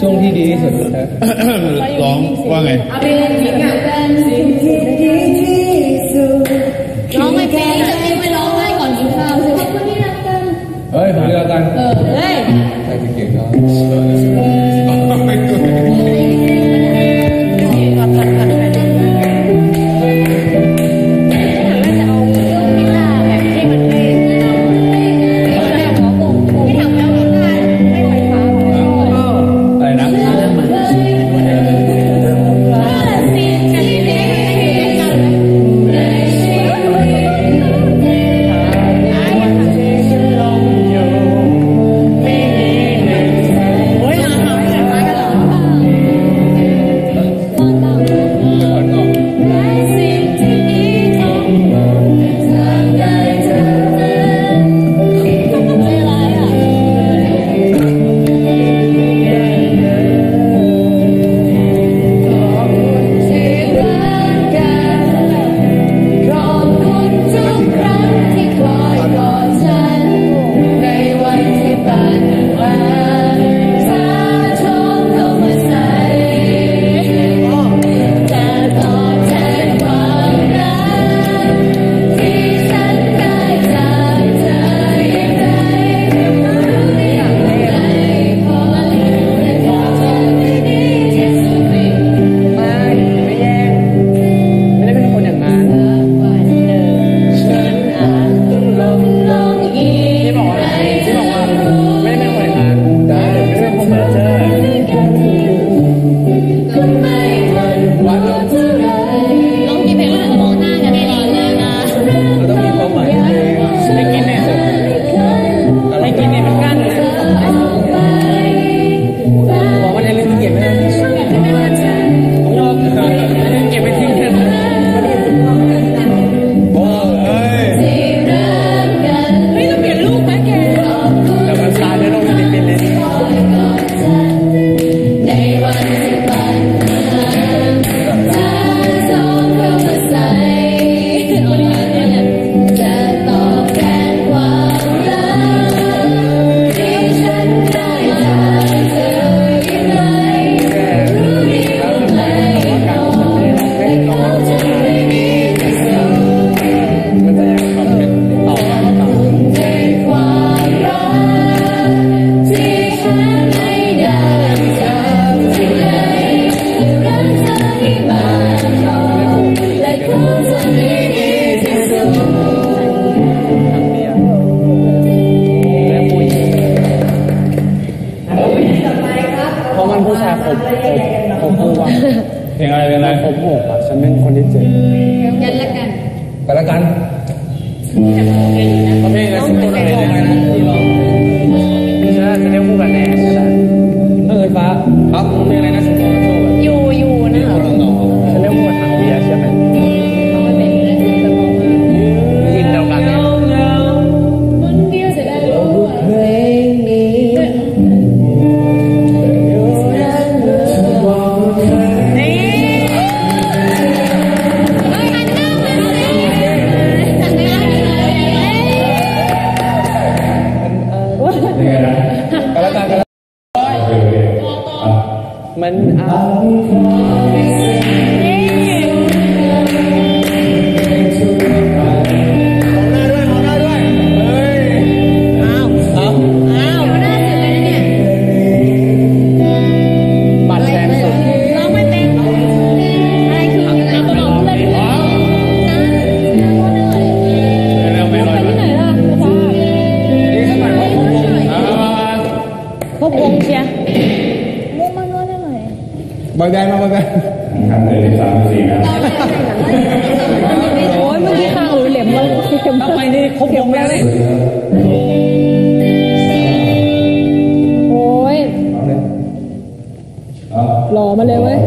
ช่วงที่ดีที่สุดครับร้องว่าไงเปเนจริงอะ บอยแบนด์มาบอยแบนด์ทำเลยสามสี่นะโอ้ยเมื่อกี้ข้างหรือเหลี่ยมเราเข็มไปนี่ครบวงแล้วเลยโอ้ยหล่อมาเลยเว้ย